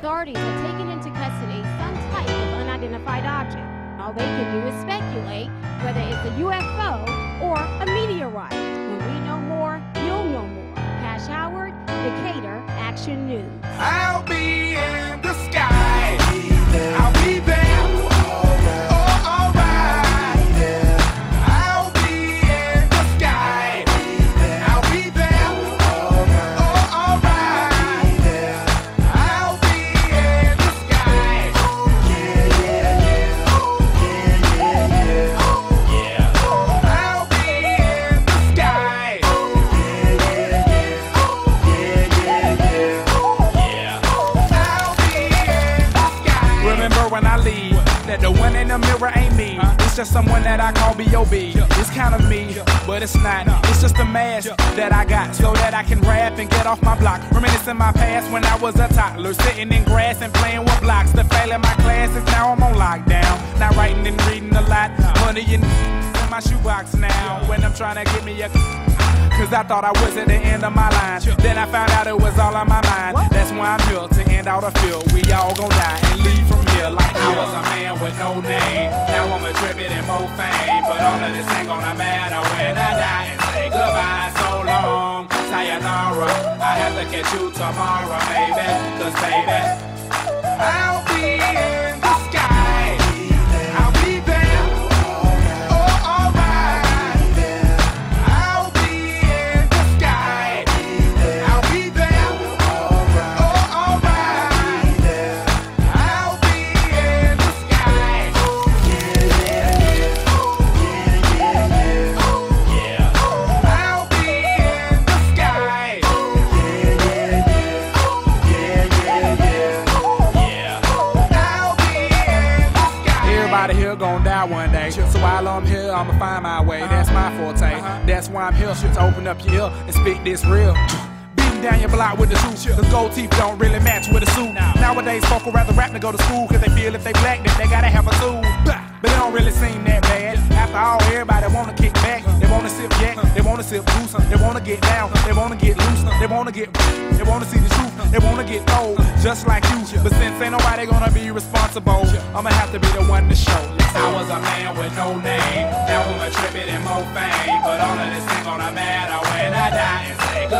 Authorities have taken into custody some type of unidentified object. All they can do is speculate whether it's a UFO or a meteorite. When we know more, you'll know more. Cash Howard, Decatur Action News. I'll be the mirror ain't me. It's just someone that I call B.O.B. It's kind of me, but it's not. It's just a mask that I got so that I can rap and get off my block. Reminiscing my past when I was a toddler, sitting in grass and playing with blocks. The fail in my classes, now I'm on lockdown. Not writing and reading a lot. Money in in my shoebox now. When I'm trying to get me a Cause I thought I was at the end of my line. Then I found out it was all on my mind. That's why I'm here to end all the field. We all gon' die I was a man with no name. Now I'm a trippin' and more fame. But all of this ain't gonna matter when I die and say goodbye so long. Sayonara. I have to catch you tomorrow, baby. Cause baby, Everybody here gon' die one day. So while I'm here, I'ma find my way. Uh-huh. That's my forte. Uh-huh. That's why I'm here to open up your ear and speak this real. Beating down your block with the suit. The gold teeth don't really match with a suit. Nowadays, folk would rather rap than go to school cause they feel if they black, then they gotta have a tool. But it don't really seem that bad. After all, everybody wanna wanna sip juice. They wanna get down, they wanna get loose. They wanna get, they wanna see the truth. They wanna get old, just like you. But since ain't nobody gonna be responsible, I'ma have to be the one to show. I was a man with no name. Now I'm a trippin' and more fame. But all of this ain't gonna matter when I die and say goodbye